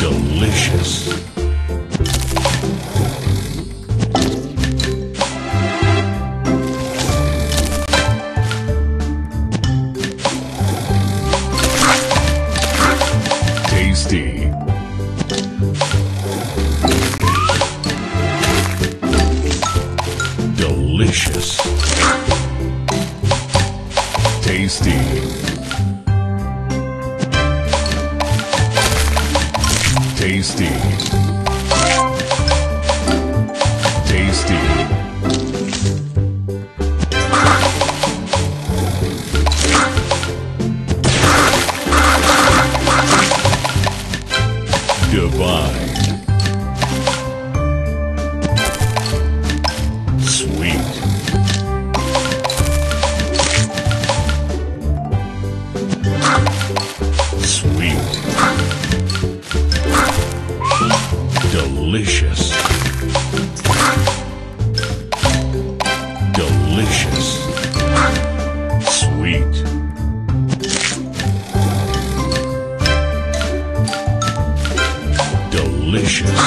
Delicious. Delicious. Tasty. Tasty. Tasty. Divine. Delicious. Delicious. Sweet. Delicious.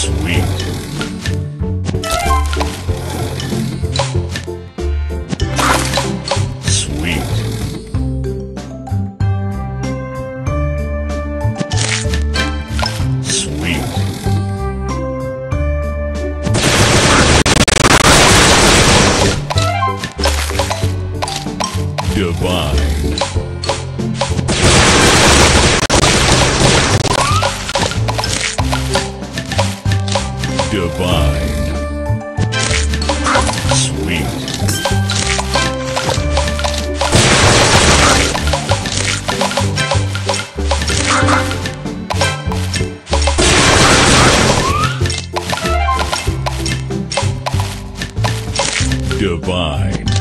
Sweet. Divine. Divine. Sweet. Divine.